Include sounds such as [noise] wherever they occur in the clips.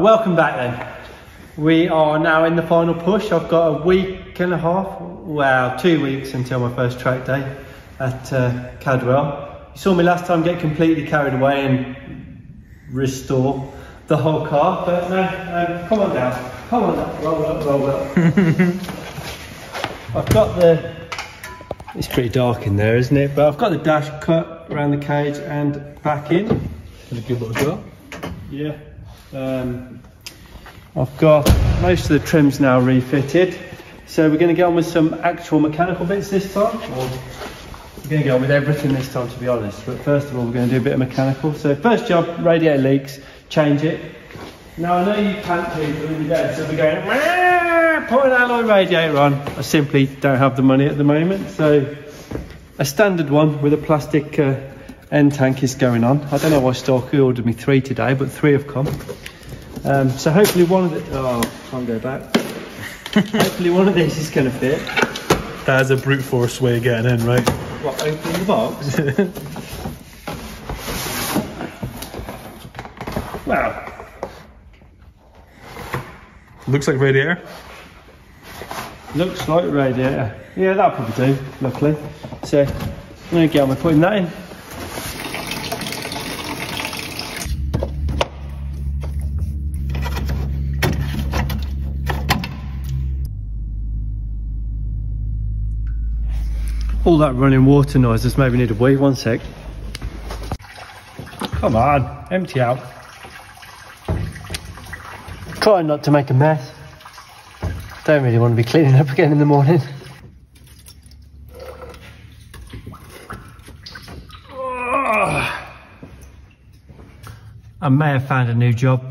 Welcome back then. We are now in the final push. I've got a week and a half, well, two weeks until my first track day at uh, Cadwell. You saw me last time get completely carried away and restore the whole car, but no, um, come on down. Come on down. Roll up, roll up. [laughs] I've got the, it's pretty dark in there, isn't it? But I've got the dash cut around the cage and back in. a good little job. Yeah. Um, I've got most of the trims now refitted. So we're going to get on with some actual mechanical bits this time. Or we're going to get on with everything this time to be honest. But first of all we're going to do a bit of mechanical. So first job, radiator leaks, change it. Now I know you can't do it in so we're going, "Wah, put an alloy radiator on. I simply don't have the money at the moment. So a standard one with a plastic uh, end tank is going on. I don't know why Stalker ordered me three today, but three have come. Um, so hopefully one of the, oh, can't go back. [laughs] hopefully one of these is going to fit. That's a brute force way of getting in, right? What, opening the box? [laughs] Wow. Looks like radiator. Looks like radiator. Yeah, that'll probably do, luckily. So, I'm going to get on with putting that in. All that running water noise has made me need a wee. One sec. Come on, empty out. Trying not to make a mess. Don't really want to be cleaning up again in the morning. I may have found a new job.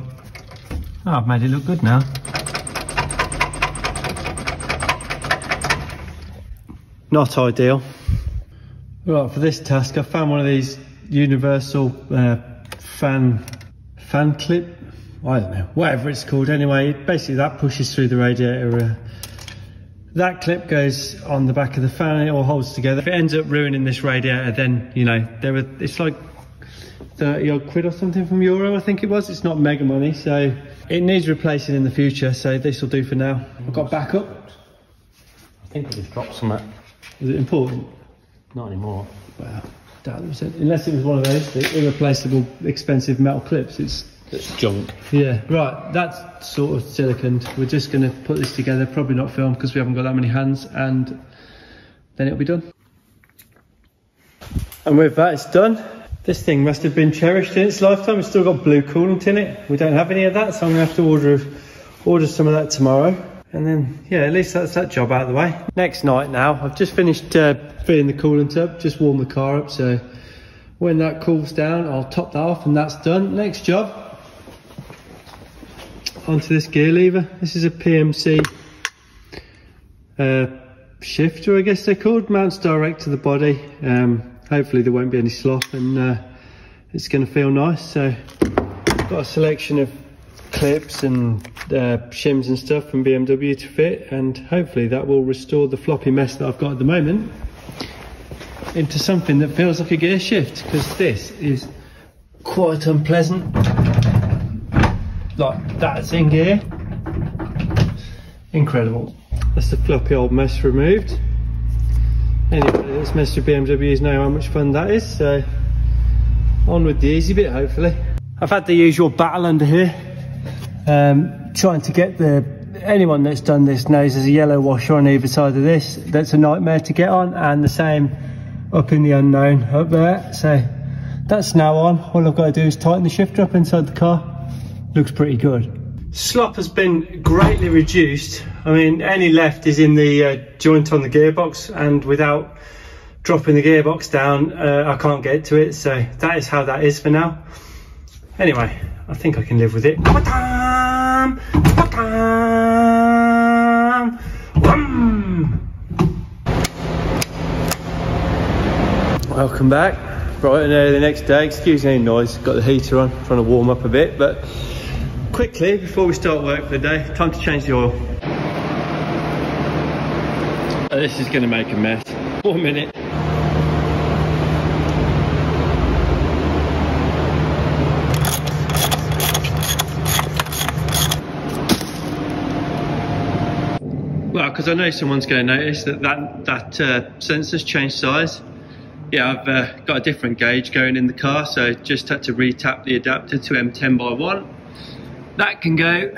Oh, I've made it look good now. Not ideal. Right, for this task, I found one of these universal uh, fan fan clip. I don't know, whatever it's called. Anyway, basically that pushes through the radiator. Uh, that clip goes on the back of the fan and it all holds together. If it ends up ruining this radiator, then you know there are. It's like 30 odd quid or something from Euro, I think it was. It's not mega money, so it needs replacing in the future. So this will do for now. I've got backup. I think we just dropped some. Is it important? Not anymore. Wow, doubt it was it. Unless it was one of those the irreplaceable, expensive metal clips. It's It's junk. yeah, right. That's sort of siliconed. We're just going to put this together. Probably not film because we haven't got that many hands, and then it'll be done. And with that, it's done. This thing must have been cherished in its lifetime. It's still got blue coolant in it. We don't have any of that, so I'm going to have to order order some of that tomorrow. And then, yeah, at least that's that job out of the way. Next night now, I've just finished uh, filling the coolant up, just warmed the car up. So when that cools down, I'll top that off and that's done. Next job, onto this gear lever. This is a PMC uh, shifter, I guess they're called. Mounts direct to the body. Um, hopefully there won't be any slop and uh, it's going to feel nice. So got a selection of clips and uh, shims and stuff from BMW to fit and hopefully that will restore the floppy mess that I've got at the moment into something that feels like a gear shift because this is quite unpleasant. Like that's in gear. Incredible. That's the floppy old mess removed. Anybody that's messed with BMWs know how much fun that is so on with the easy bit hopefully. I've had the usual battle under here um, trying to get the anyone that's done this knows there's a yellow washer on either side of this. That's a nightmare to get on and the same up in the unknown up there. So that's now on. All I've got to do is tighten the shifter up inside the car. Looks pretty good. Slop has been greatly reduced. I mean any left is in the uh, joint on the gearbox and without dropping the gearbox down uh, I can't get to it. So that is how that is for now. Anyway I think I can live with it Ba-dam! Ba-dam! Wham! Welcome back. Bright and early the next day. Excuse any noise. Got the heater on, trying to warm up a bit. But quickly, before we start work for the day, time to change the oil. This is going to make a mess. One minute. Well, because I know someone's going to notice that that, that uh, sensor's changed size. Yeah, I've uh, got a different gauge going in the car, so just had to re-tap the adapter to M10 by 1. That can go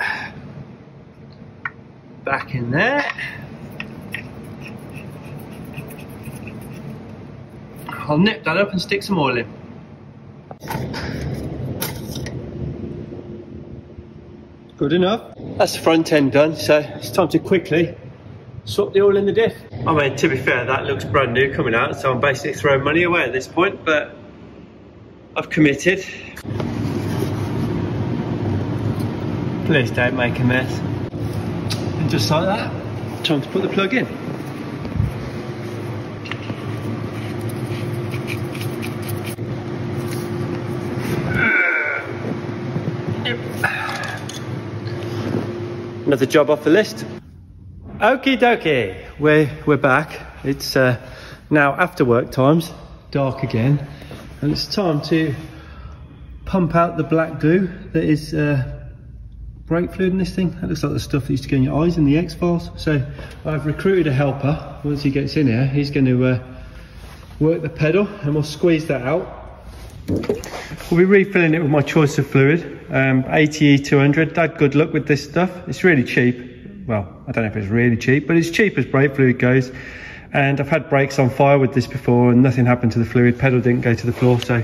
back in there. I'll nip that up and stick some oil in. Good enough. That's the front end done, so it's time to quickly swap the oil in the diff. I mean, to be fair, that looks brand new coming out, so I'm basically throwing money away at this point, but I've committed. Please don't make a mess. And just like that, time to put the plug in. Another job off the list. Okie dokie, we're, we're back. It's uh, now after work times, dark again, and it's time to pump out the black goo that is uh, brake fluid in this thing. That looks like the stuff that used to get in your eyes in the X-Files. So I've recruited a helper. Once he gets in here, he's going to uh, work the pedal and we'll squeeze that out. We'll be refilling it with my choice of fluid, um, ATE 200. Had good luck with this stuff. It's really cheap. Well, I don't know if it's really cheap, but it's cheap as brake fluid goes. And I've had brakes on fire with this before and nothing happened to the fluid. Pedal didn't go to the floor, so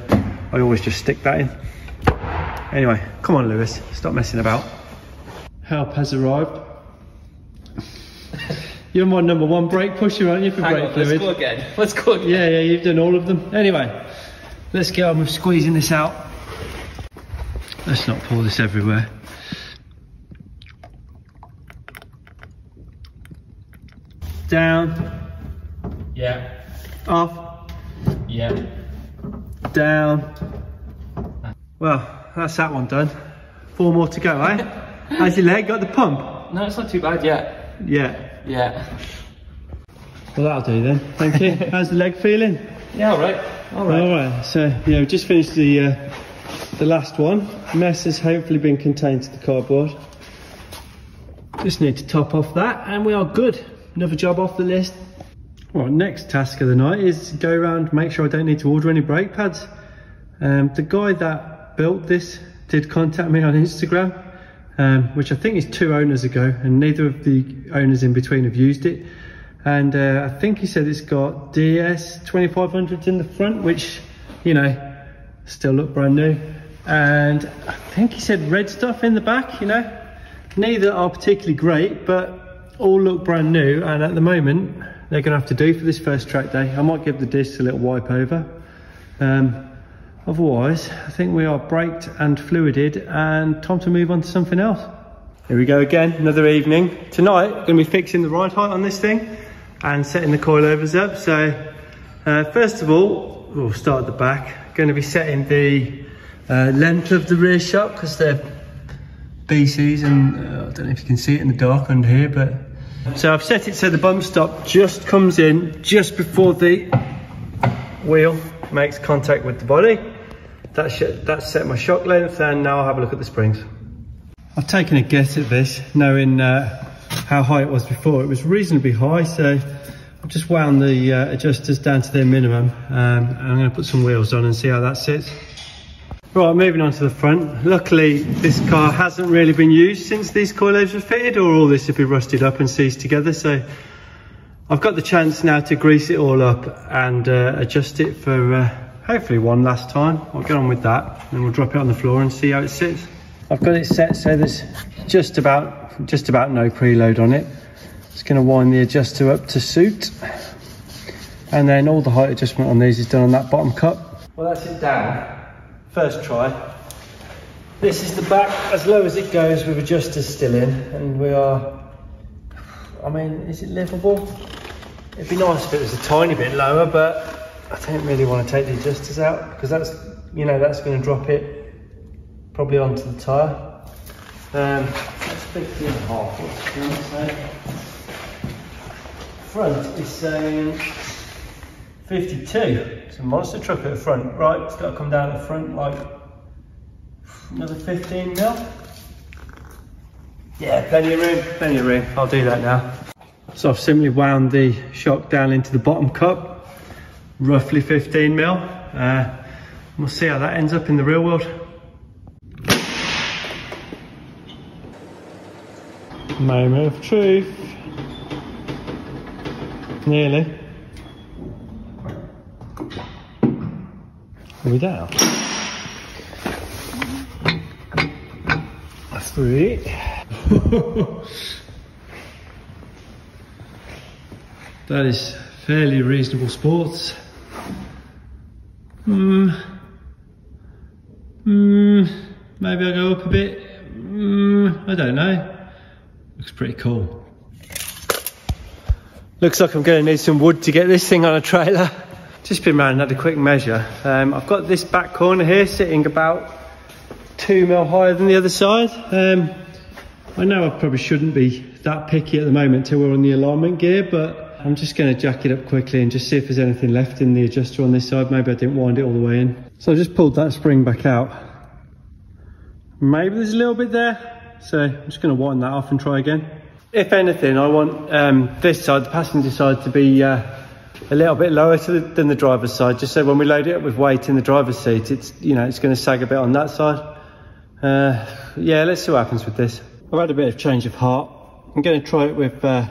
I always just stick that in. Anyway, come on Lewis, stop messing about. Help has arrived. You're my number one brake pusher, aren't you, for Hang brake on, fluid? let's go again. Let's go again. Yeah, yeah, you've done all of them. Anyway, let's get on with squeezing this out. Let's not pour this everywhere. Down, Yeah. off, Yeah. down. Well, that's that one done. Four more to go, eh? [laughs] How's your leg? Got the pump? No, it's not too bad yet. Yeah. Yeah. Well, that'll do then. Thank you. [laughs] How's the leg feeling? Yeah, all right. All right. All right, so yeah, we've just finished the uh, the last one. Mess has hopefully been contained to the cardboard. Just need to top off that, and we are good. Another job off the list. Right, next task of the night is go around, make sure I don't need to order any brake pads. Um, the guy that built this did contact me on Instagram, um, which I think is two owners ago, and neither of the owners in between have used it. And uh, I think he said it's got DS 2500s in the front, which, you know, still look brand new. And I think he said red stuff in the back, you know. Neither are particularly great, but all look brand new. And at the moment, they're to have to do for this first track day. I might give the discs a little wipe over. Um, otherwise, I think we are braked and fluided and time to move on to something else. Here we go again, another evening. Tonight, going to be fixing the ride height on this thing and setting the coilovers up. So, uh, first of all, we'll start at the back. Going to be setting the uh, length of the rear shock because they're And uh, I don't know if you can see it in the dark under here, but so I've set it so the bump stop just comes in just before the wheel makes contact with the body. That's, that's set my shock length and now I'll have a look at the springs. I've taken a guess at this, knowing uh, how high it was before. It was reasonably high, so I've just wound the uh, adjusters down to their minimum. Um, and I'm going to put some wheels on and see how that sits. Right, moving on to the front. Luckily, this car hasn't really been used since these coilovers were fitted, or all this would be rusted up and seized together. So I've got the chance now to grease it all up and uh, adjust it for uh, hopefully one last time. I'll get on with that, and we'll drop it on the floor and see how it sits. I've got it set so there's just about just about no preload on it. Going to wind the adjuster up to suit, and then all the height adjustment on these is done on that bottom cup. Well, that's it down. First try. This is the back as low as it goes with adjusters still in, and we are. I mean, is it livable? It'd be nice if it was a tiny bit lower, but I don't really want to take the adjusters out because that's, you know, that's going to drop it probably onto the tyre. Um, that's 50 and a half, what's the front say? Front is saying 52. A monster truck at the front. Right, it's got to come down the front like another 15 mil. Yeah, plenty of room, plenty of room. I'll do that now. So I've simply wound the shock down into the bottom cup, roughly 15 mil. Uh, we'll see how that ends up in the real world. Moment of truth. Nearly. Are we down? Three. [laughs] that is fairly reasonable sports. Hmm. Hmm. Maybe I'll go up a bit. Hmm. I don't know. Looks pretty cool. Looks like I'm going to need some wood to get this thing on a trailer. [laughs] Just been round and had a quick measure. Um, I've got this back corner here sitting about two mil higher than the other side. Um, I know I probably shouldn't be that picky at the moment till we're on the alignment gear, but I'm just going to jack it up quickly and just see if there's anything left in the adjuster on this side. Maybe I didn't wind it all the way in. So I just pulled that spring back out. Maybe there's a little bit there. So I'm just going to wind that off and try again. If anything, I want um, this side, the passenger side, to be uh, a little bit lower the, than the driver's side, just so when we load it up with weight in the driver's seat, it's you know it's going to sag a bit on that side. Uh, yeah, let's see what happens with this. I've had a bit of change of heart. I'm going to try it with uh,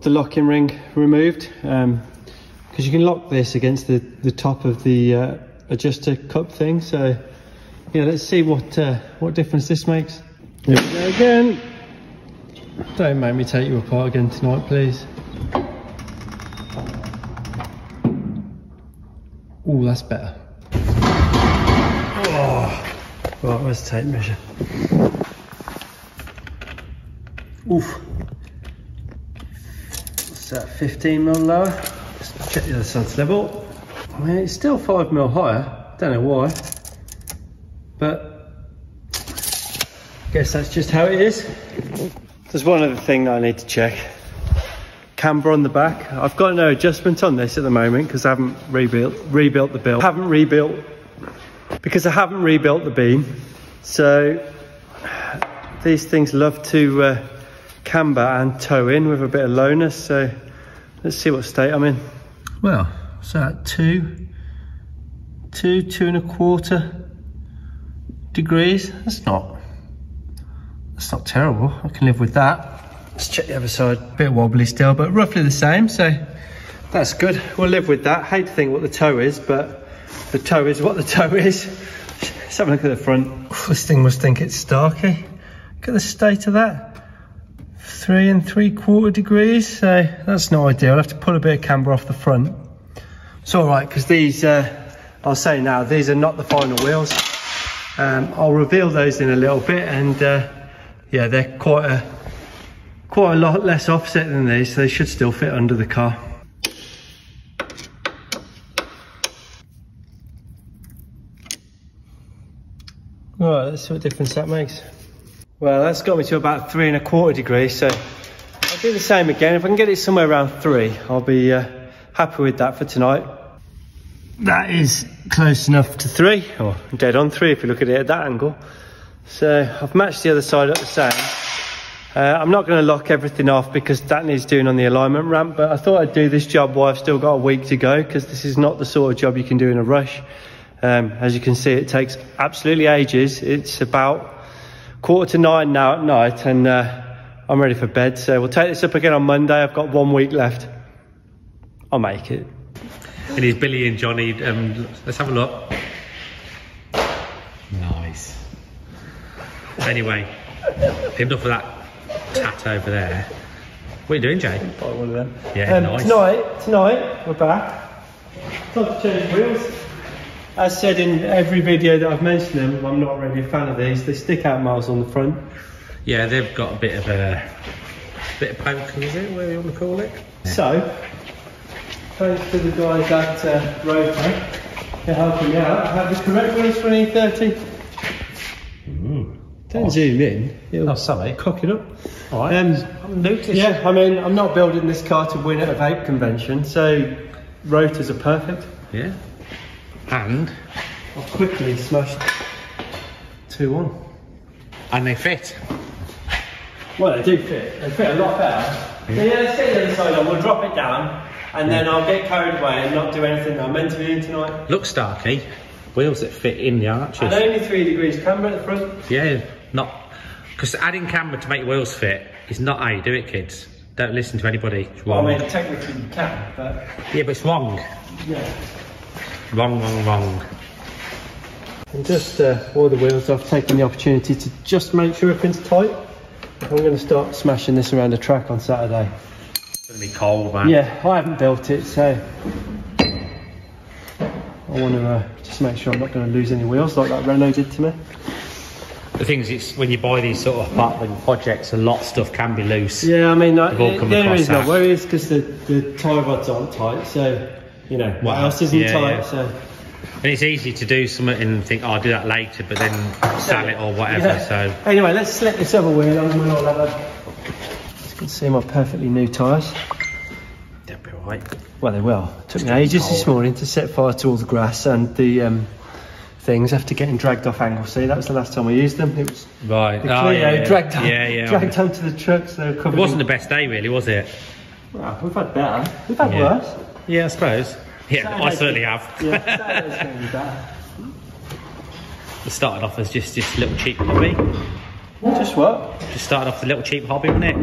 the locking ring removed because um, you can lock this against the, the top of the uh, adjuster cup thing. So yeah, let's see what uh, what difference this makes. Here we go again. Don't make me take you apart again tonight, please. Oh, that's better. Oh. Right, where's the tape measure? Oof. What's that, 15 mil lower? Let's check the other side's level. I mean, it's still 5 mil higher. Don't know why. But, guess that's just how it is. There's one other thing that I need to check. Camber on the back. I've got no adjustment on this at the moment because I haven't rebuilt rebuilt the build. I haven't rebuilt because I haven't rebuilt the beam. So these things love to uh, camber and toe in with a bit of lowness. So let's see what state I'm in. Well, so at two, two, two and a quarter degrees. That's not, that's not terrible. I can live with that. Let's check the other side. A bit wobbly still, but roughly the same. So that's good. We'll live with that. Hate to think what the toe is, but the toe is what the toe is. Let's have a look at the front. This thing must think it's Starkey. Look at the state of that. Three and three quarter degrees, so that's not ideal. I'll have to pull a bit of camber off the front. It's all right, because these, uh, I'll say now, these are not the final wheels. Um, I'll reveal those in a little bit, and uh, yeah, they're quite a, quite a lot less offset than these, so they should still fit under the car. Right, let's see what difference that makes. Well, that's got me to about three and a quarter degrees, so I'll do the same again. If I can get it somewhere around three, I'll be uh, happy with that for tonight. That is close enough to three, or dead on three if you look at it at that angle. So I've matched the other side up the same. Uh, I'm not going to lock everything off because that needs doing on the alignment ramp, but I thought I'd do this job while I've still got a week to go because this is not the sort of job you can do in a rush. Um, as you can see, it takes absolutely ages. It's about quarter to nine now at night, and uh, I'm ready for bed. So we'll take this up again on Monday. I've got one week left. I'll make it. And he's Billy and Johnny. Um, let's have a look. Nice. Anyway, enough of that tat over there. What are you doing, Jay? Buy one of them. Yeah, um, nice. Tonight, tonight, we're back. Time to change wheels. As said in every video that I've mentioned them, I'm not really a fan of these. They stick out miles on the front. Yeah, they've got a bit of a bit of poking, is it? Whatever you want to call it? So, thanks to the guys at uh, Roadway for helping me out. I have the correct wheels for 2030. Mm. Don't oh. zoom in. It'll oh, sorry. Cock it up. All right. Um, Notice. Yeah, I mean, I'm not building this car to win at a vape convention, so rotors are perfect. Yeah. And I've quickly smashed two on. And they fit. Well, they do fit. They fit a lot better. Yeah, uh, so, yeah let's get the other side on. We'll drop it down, and then I'll get carried away and not do anything that I'm meant to be doing tonight. Look, Starkey. Wheels that fit in the arches. And only three degrees camber at the front. Yeah because adding camber to make your wheels fit is not how you do it, kids. Don't listen to anybody. It's Well. I mean, technically you can, but yeah, but it's wrong. yeah. Wrong, wrong, wrong. And just uh, all the wheels, I've taken the opportunity to just make sure everything's tight. I'm going to start smashing this around the track on Saturday. It's gonna be cold, man. Yeah, I haven't built it, so I want to uh, just make sure I'm not going to lose any wheels like that Renault did to me. The thing is, it's when you buy these sort of apartment projects, a lot of stuff can be loose. Yeah, I mean, all come the only across that. worry is because the, the tie rods aren't tight, so, you know, what Wow. else isn't Yeah, tight, yeah. so... And it's easy to do something and think, oh, I'll do that later, but then sell it or whatever. Yeah. So Anyway, let's slip this other wheel on and we'll have a... As you can see my perfectly new tyres. they'll be alright. Well, they will. It took me gonna be ages this morning to set fire to all the grass and the um, things after getting dragged off Anglesey. That was the last time we used them. It was Right. the Oh, Clio yeah, yeah. dragged, on, yeah, yeah. dragged onto the trucks. They were covered It wasn't in... the best day, really, was it? Well, we've had better. We've had Yeah. worse. Yeah, I suppose. Yeah, I certainly have. Yeah, [laughs] Saturday's going to be better. It started off as just this little cheap hobby. Just what? Just started off as a little cheap hobby, wasn't it?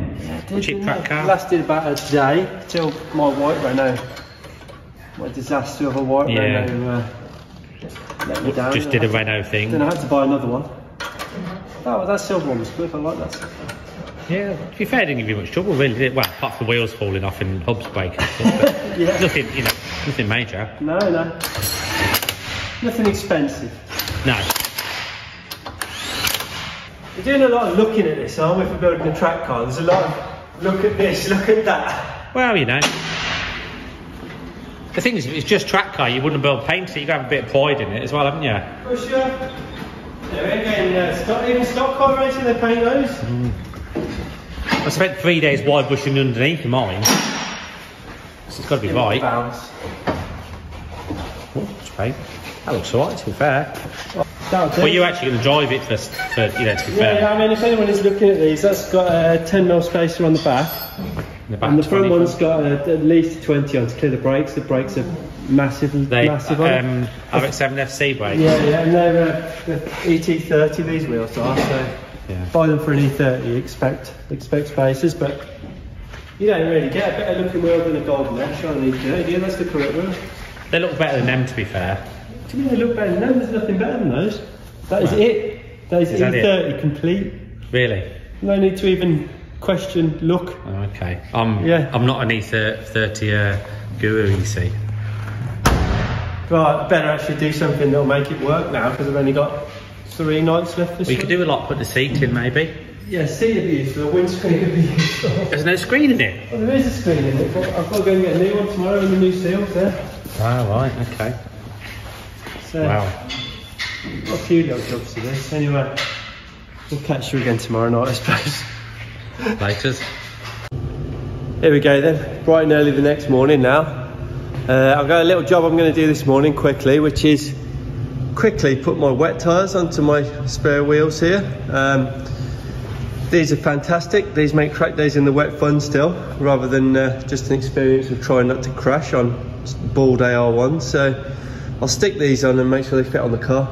Yeah, cheap track car. Lasted about a day till my white Renault, my disaster of a white Yeah. Renault, uh, let me down. Just did a Renault thing. Then I had to buy another one. Oh, that, that silver one was good. I like that. Yeah, to be fair, it didn't give you much trouble, really, did it? Well, apart from the wheels falling off and hubs breaking stuff. [laughs] Yeah. nothing, you know, nothing major. No, no. Nothing expensive. No. We're doing a lot of looking at this, aren't we, for building a track car? There's a lot of look at this, look at that. Well, you know. The thing is, if it's just track car, you wouldn't build paint it. You have a bit of pride in it as well, haven't you? For sure. Yeah, again, uh, stock, even stock car racing, they paint those. I spent three days wide bushing underneath mine. So it's got to be right. Bounce. Oh, it's paint. That looks alright, to be fair. That'll. Well, you're actually going to drive it for, for you know, to be Yeah, fair. yeah, I mean, if anyone is looking at these, that's got a 10 mil spacer on the back, In the and the front 20. one's got a, at least 20 on to clear the brakes. The brakes are massive, They, massive on it. um, RX-7 FC brake. Yeah, yeah, and they're uh, the ET30. These wheels are so. Yeah. Buy them for an E30. Expect expect spacers, but you don't really get a better looking wheel than a Golden Mesh on an E30. Yeah, that's the correct wheel. They look better than them, to be fair. Do you mean they look better than them? There's nothing better than those. That is it. That is, Is? E30 complete. Really? No need to even question look. Oh, okay. I'm, Yeah. I'm not an E30 uh, guru, you see. Right, I better actually do something that'll make it work now because I've only got three nights left this We could do a lot, put the seat in maybe. Yeah, seat would be useful, the windscreen would be useful. There's no screen in it. Well, there is a screen in it, but I've got to go and get a new one tomorrow and the new seals there. Oh, right, okay. So, Wow. got a few little jobs to do. Anyway, we'll catch you again tomorrow night, I suppose. Laters. Here we go then, bright and early the next morning now. Uh, I've got a little job I'm going to do this morning quickly, which is quickly put my wet tyres onto my spare wheels here. Um, these are fantastic. These make track days in the wet fun still, rather than uh, just an experience of trying not to crash on bald AR1. So I'll stick these on and make sure they fit on the car.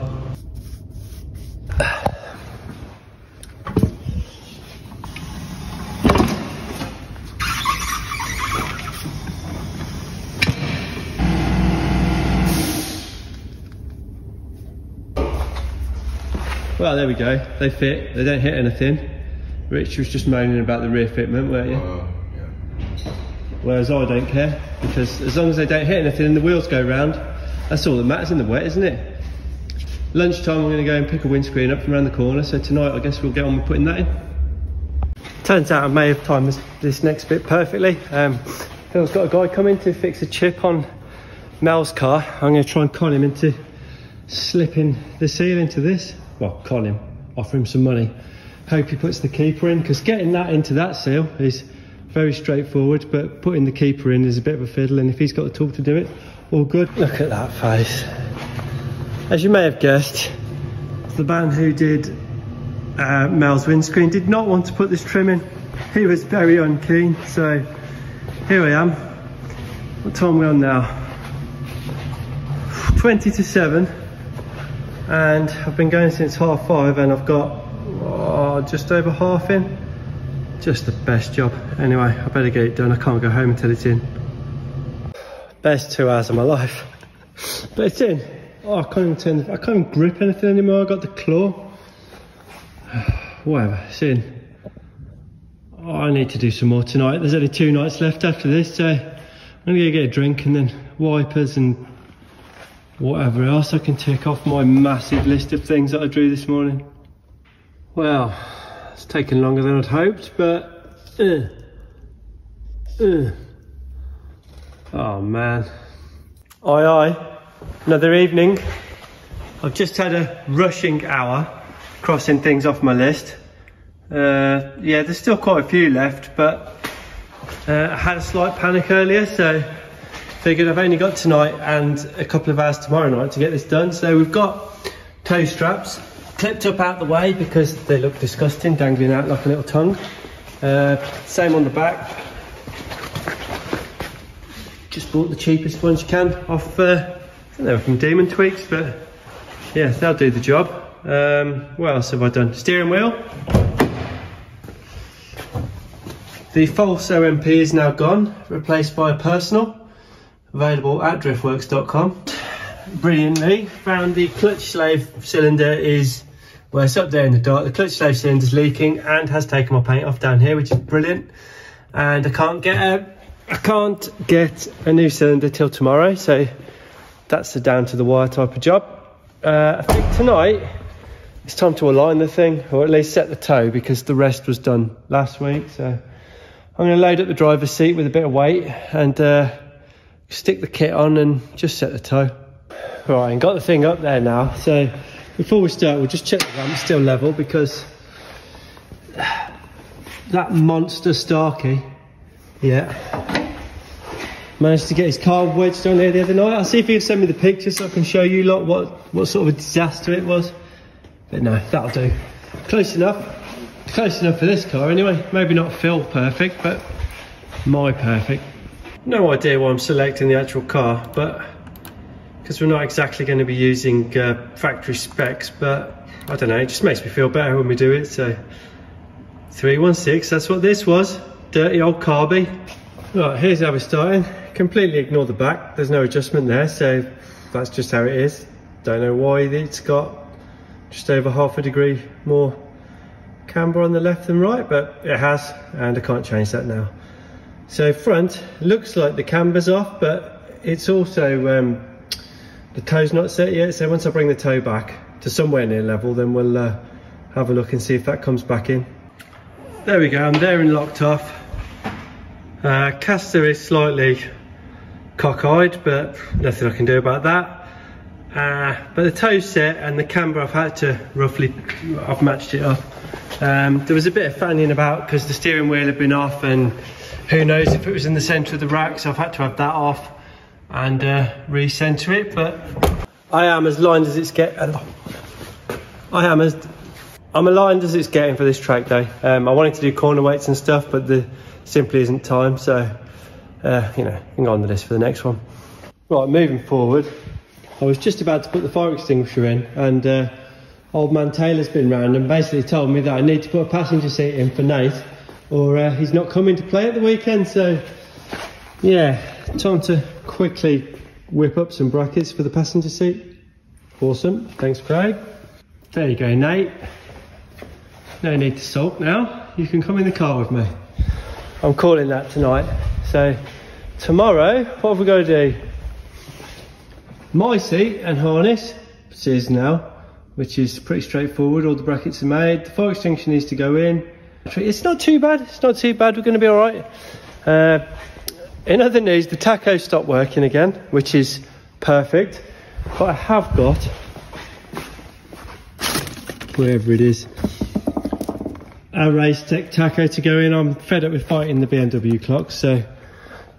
There we go. They fit. They don't hit anything. Rich was just moaning about the rear fitment, weren't you? Whereas I don't care because as long as they don't hit anything and the wheels go round, that's all that matters in the wet, isn't it? Lunchtime, I'm going to go and pick a windscreen up from around the corner. So tonight, I guess we'll get on with putting that in. Turns out I may have timed this, this next bit perfectly. Um, Phil's got a guy coming to fix a chip on Mel's car. I'm going to try and con him into slipping the seal into this. Well, con him, offer him some money. Hope he puts the keeper in because getting that into that seal is very straightforward, but putting the keeper in is a bit of a fiddle. And if he's got the tool to do it, all good. Look at that face. As you may have guessed, the man who did uh, Mel's windscreen did not want to put this trim in. he was very unkeen. So here I am. What time are we on now? 20 to 7 and I've been going since half five and I've got oh, just over half in. Just the best job. Anyway I better get it done. I can't go home until it's in. Best two hours of my life. But it's in. Oh I can't even turn I can't even grip anything anymore. I got the claw. [sighs] Whatever it's in. Oh, I need to do some more tonight. There's only two nights left after this so I'm gonna go get a drink and then wipers and whatever else I can tick off my massive list of things that I drew this morning. Well, it's taken longer than I'd hoped, but... Uh, uh. Oh man. Aye aye, another evening. I've just had a rushing hour crossing things off my list. Uh, yeah, there's still quite a few left, but uh, I had a slight panic earlier, so figured I've only got tonight and a couple of hours tomorrow night to get this done. So we've got toe straps clipped up out the way because they look disgusting, dangling out like a little tongue. Uh, same on the back. Just bought the cheapest ones you can off, uh, I they were from Demon Tweeks, but yeah, they'll do the job. Um, what else have I done? Steering wheel. The false OMP is now gone, replaced by a personal available at driftworks.com. Brilliantly, found the clutch slave cylinder is, well it's up there in the dark, the clutch slave cylinder is leaking and has taken my paint off down here, which is brilliant. And I can't get a, I can't get a new cylinder till tomorrow, so that's a down to the wire type of job. Uh, I think tonight it's time to align the thing, or at least set the toe, because the rest was done last week. So I'm going to load up the driver's seat with a bit of weight and uh, stick the kit on and just set the toe. Right, and got the thing up there now. So before we start, we'll just check the ramp's still level because that monster Starkey, yeah, managed to get his car wedged on there the other night. I'll see if he can send me the picture so I can show you lot what, what sort of a disaster it was. But no, that'll do. Close enough. Close enough for this car anyway. Maybe not Phil perfect, but my perfect no idea why I'm selecting the actual car, but because we're not exactly going to be using uh, factory specs, but I don't know, it just makes me feel better when we do it. So 316, that's what this was. Dirty old carby. Right, here's how we're starting. Completely ignore the back. There's no adjustment there, so that's just how it is. Don't know why it's got just over half a degree more camber on the left than right, but it has, and I can't change that now. So front looks like the camber's off, but it's also um, the toe's not set yet. So once I bring the toe back to somewhere near level, then we'll uh, have a look and see if that comes back in. There we go, I'm there and locked off. Uh, caster is slightly cockeyed, but nothing I can do about that. Uh, but the toe's set and the camber I've had to roughly, I've matched it up. Um, there was a bit of fanning about because the steering wheel had been off and who knows if it was in the centre of the rack, so I've had to have that off and uh, recenter it, but I am as lined as it's getting. I am as I'm aligned as it's getting for this track day. Um, I wanted to do corner weights and stuff, but there simply isn't time, so uh, you know, hang on the list for the next one. Right, moving forward, I was just about to put the fire extinguisher in, and uh, old man Taylor's been round and basically told me that I need to put a passenger seat in for Nate or uh, he's not coming to play at the weekend. So, yeah, time to quickly whip up some brackets for the passenger seat. Awesome. Thanks, Craig. There you go, Nate. No need to sulk now. You can come in the car with me. I'm calling that tonight. So, tomorrow, what have we got to do? My seat and harness, is now, which is pretty straightforward. All the brackets are made. The fire extinguisher needs to go in. It's not too bad. It's not too bad. We're going to be all right. Uh, in other news, the tacho stopped working again, which is perfect. But I have got, wherever it is, a race tech tacho to go in. I'm fed up with fighting the BMW clock, so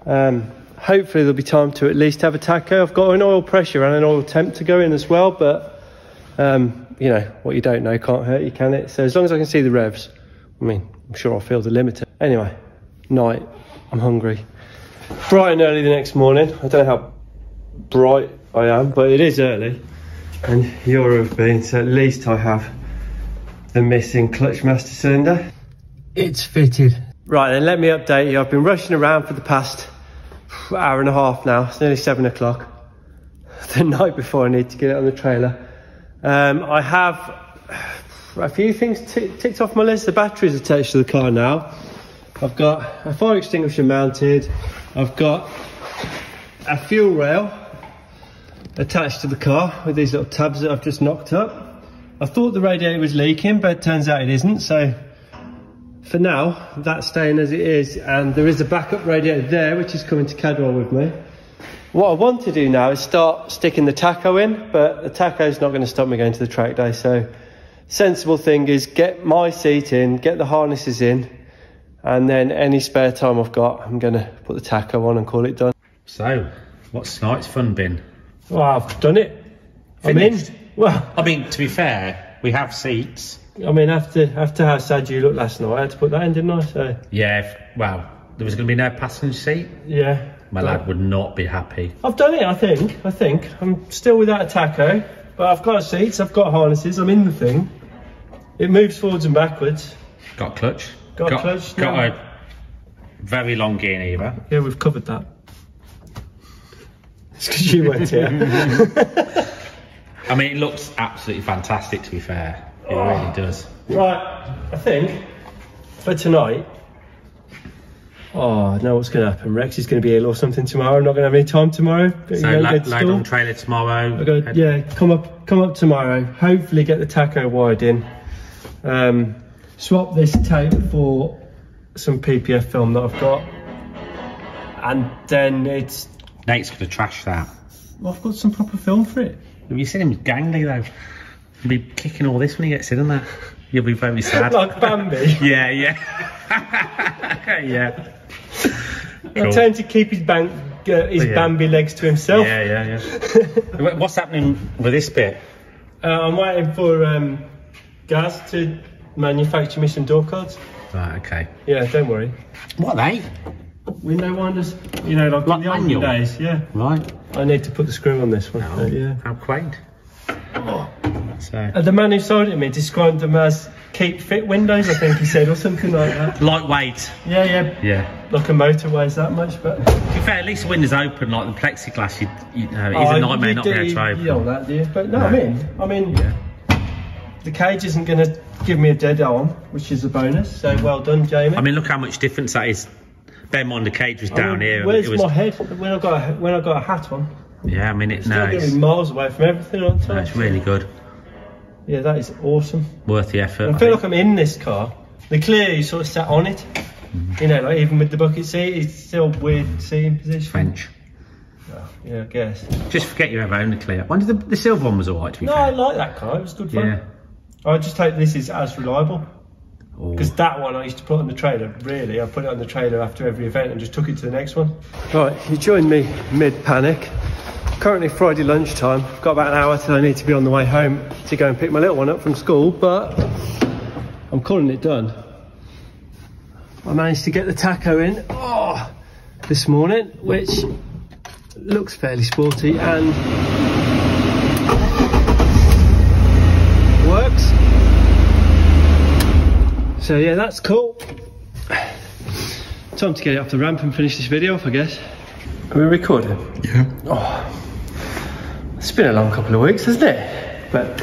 um, hopefully there'll be time to at least have a tacho. I've got an oil pressure and an oil temp to go in as well, but um, you know what you don't know can't hurt you, can it? So as long as I can see the revs. I mean, I'm sure I'll feel the limiter. Anyway, night. I'm hungry. Bright and early the next morning. I don't know how bright I am, but it is early. And you're have been, so at least I have the missing clutch master cylinder. It's fitted. Right then, let me update you. I've been rushing around for the past hour and a half now. It's nearly seven o'clock. [laughs] The night before I need to get it on the trailer. Um, I have a few things ticked off my list. The battery's attached to the car now. I've got a fire extinguisher mounted. I've got a fuel rail attached to the car with these little tabs that I've just knocked up. I thought the radiator was leaking, but it turns out it isn't. So for now, that's staying as it is. And there is a backup radiator there, which is coming to Cadwell with me. What I want to do now is start sticking the tacho in, but the tacho is not going to stop me going to the track day. So sensible thing is get my seat in, get the harnesses in, and then any spare time I've got, I'm going to put the tacho on and call it done. So, what's tonight's fun been? Well, I've done it. I'm in. Finished? Well, I mean, to be fair, we have seats. I mean, after after how sad you looked last night, I had to put that in, didn't I? So, Yeah, if, well, there was going to be no passenger seat. yeah. My lad would not be happy. I've done it, I think. I think. I'm still without a tacho, but I've got seats, I've got harnesses, I'm in the thing. It moves forwards and backwards. Got clutch. Got a clutch, Got no. a very long gear lever. Yeah, we've covered that. It's because you weren't here. [laughs] I mean, it looks absolutely fantastic. To be fair, it really does. right, I think for tonight. Oh, I know what's going to happen. Rex is going to be ill or something tomorrow. I'm not going to have any time tomorrow. You So know, la- to load school. on trailer tomorrow. Gotta, yeah, come up, come up tomorrow. Hopefully, get the tacho wired in. Um, swap this tape for some PPF film that I've got, and then it's. Nate's going to trash that. Well, I've got some proper film for it. Have you seen him gangly though? He'll be kicking all this when he gets in, and that. You'll be very sad. like Bambi. [laughs] yeah, yeah, [laughs] yeah. I Cool. tend to keep his bank, uh, his Yeah. Bambi legs to himself. Yeah, yeah, yeah. [laughs] What's happening with this bit? Uh, I'm waiting for um, Gaz to manufacture me some door cards. Right, okay. Yeah, don't worry. What are they? Window winders, you know, like, Like in the olden manual? days. Yeah, Right. I need to put the screw on this one. Oh, Uh, yeah. How quaint. So, Uh, the man who sold it to me described them as keep fit windows, I think he said, or something like that. [laughs] lightweight. Yeah, yeah. Yeah. Like a motor weighs that much, but. To be fair, at least the window's open, like the plexiglass. You, you know, it's a Oh, nightmare not do- being able to you- open. You know that, do you? But no, No. I mean, I mean, Yeah. the cage isn't going to give me a dead arm, which is a bonus. So well done, Jamie. I mean, look how much difference that is. Bear on the cage was I down mean, here. Where's it was, my head when I got a, when I got a hat on? Yeah, I mean, it, It's no, going it's, miles away from everything on top. no, it's really good. Yeah, that is awesome. Worth the effort. I I feel think. like I'm in this car. The Clio, you sort of sat on it. Mm-hmm. You know, like even with the bucket seat, it's still weird seating position. French. Yeah, I guess. Just forget you ever owned a Clio. When did the, the silver one was alright, to be No, I like that car. It was good fun. Yeah. I just hope this is as reliable. Because that one I used to put on the trailer, really. I put it on the trailer after every event and just took it to the next one. Right, you joined me mid panic. Currently Friday lunchtime. I've got about an hour till I need to be on the way home to go and pick my little one up from school, but I'm calling it done. I managed to get the tacho in oh, this morning, which looks fairly sporty and works. So yeah, that's cool. Time to get it off the ramp and finish this video off, I guess. Are we recording? Yeah. Oh, It's been a long couple of weeks, hasn't it? But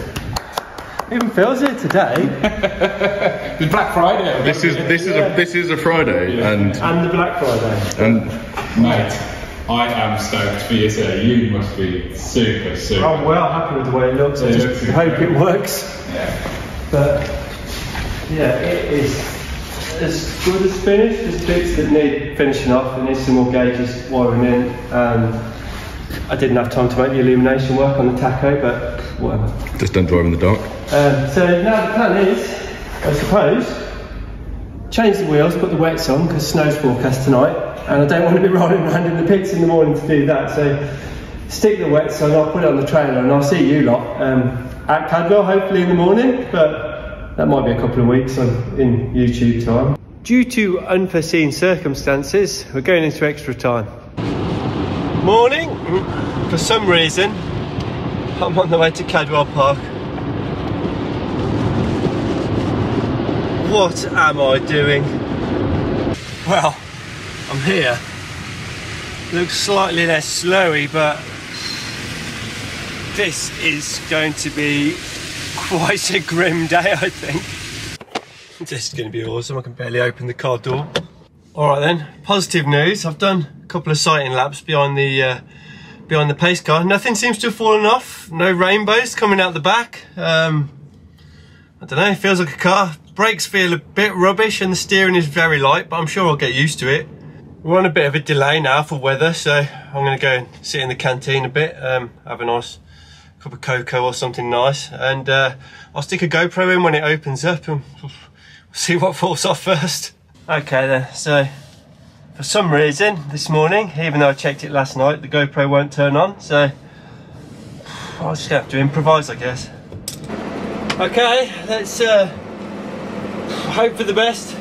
even Phil's here today, [laughs] It's Black Friday. This is this is a this is a Friday, and and the Black Friday. and Mate, I am stoked for you, sir. You must be super, super. I'm well happy with the way it looks. I just looks hope it works. Yeah. But yeah, it is as good as finished. There's bits that need finishing off. There needs some more gauges wiring in. Um, I didn't have time to make the illumination work on the tacho, but whatever. just don't drive in the dark. Um, so now the plan is, I suppose, change the wheels, put the wets on because snow's forecast tonight, and I don't want to be [laughs] rolling around in the pits in the morning to do that. So stick the wets on, I'll put it on the trailer, and I'll see you lot um, at Cadwell hopefully in the morning, but that might be a couple of weeks on, in YouTube time. due to unforeseen circumstances, we're going into extra time. Morning. For some reason, I'm on the way to Cadwell Park. What am I doing? Well, I'm here. Looks slightly less slowy, but this is going to be quite a grim day, I think. This is going to be awesome. I can barely open the car door. All right then, positive news. I've done a couple of sighting laps behind the uh, behind the pace car. Nothing seems to have fallen off. No rainbows coming out the back. Um, I don't know. It feels like a car. Brakes feel a bit rubbish, and the steering is very light. But I'm sure I'll get used to it. We're on a bit of a delay now for weather, so I'm going to go and sit in the canteen a bit, um, have a nice cup of cocoa or something nice, and uh, I'll stick a GoPro in when it opens up and [laughs] see what falls off first. Okay then, so for some reason this morning, even though I checked it last night, the GoPro won't turn on, so [sighs] I'll just have to improvise, I guess. Okay, let's uh, hope for the best.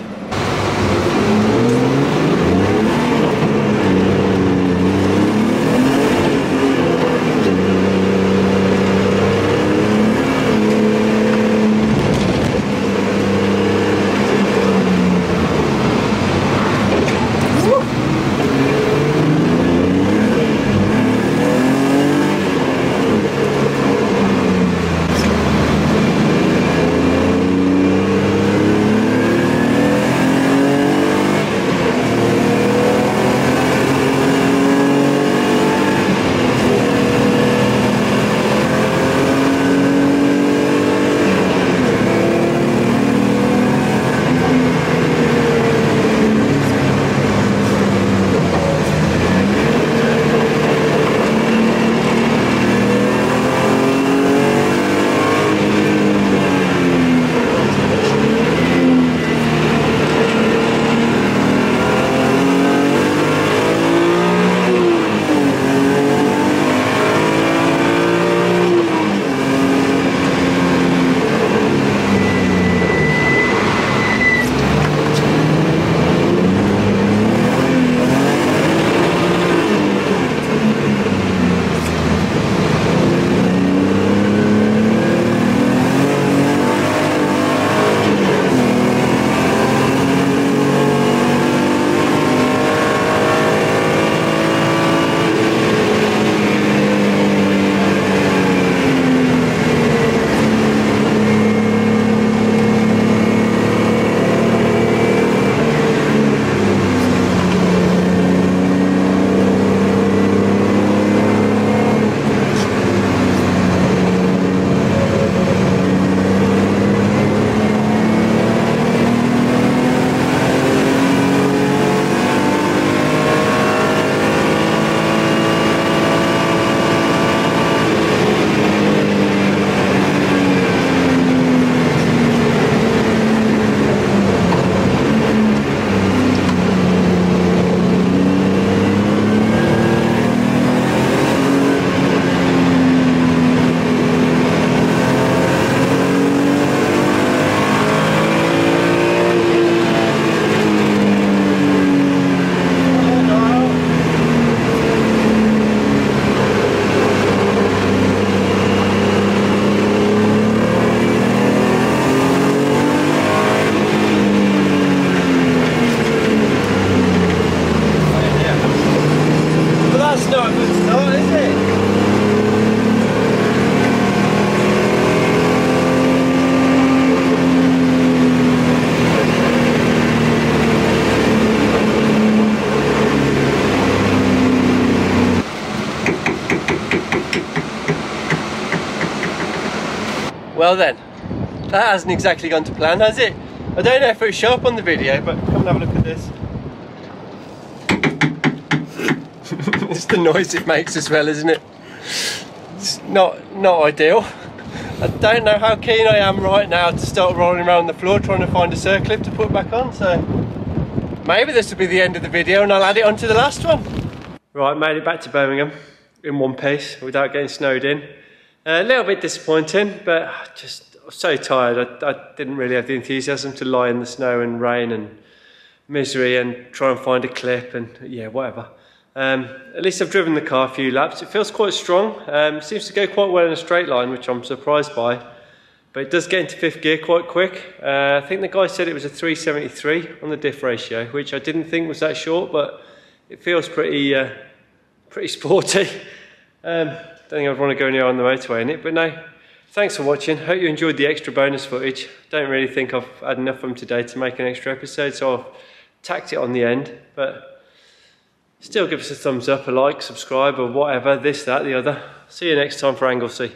Well then, that hasn't exactly gone to plan, has it? I don't know if it'll show up on the video, but come and have a look at this. [laughs] it's the noise it makes as well, isn't it? It's not not ideal. I don't know how keen I am right now to start rolling around the floor trying to find a circlip to put back on, so maybe this will be the end of the video and I'll add it onto the last one. Right, made it back to Birmingham in one piece without getting snowed in. A little bit disappointing, but just so tired. I, I didn't really have the enthusiasm to lie in the snow and rain and misery and try and find a clip and yeah, whatever. Um, at least I've driven the car a few laps. It feels quite strong. Um, seems to go quite well in a straight line, which I'm surprised by. But it does get into fifth gear quite quick. Uh, I think the guy said it was a 373 on the diff ratio, which I didn't think was that short, but it feels pretty, uh, pretty sporty. [laughs] Um, don't think I'd want to go anywhere on the motorway in it, but no. Thanks for watching. Hope you enjoyed the extra bonus footage. Don't really think I've had enough of them today to make an extra episode, so I've tacked it on the end. But still give us a thumbs up, a like, subscribe, or whatever, this, that, the other. See you next time for Anglesey.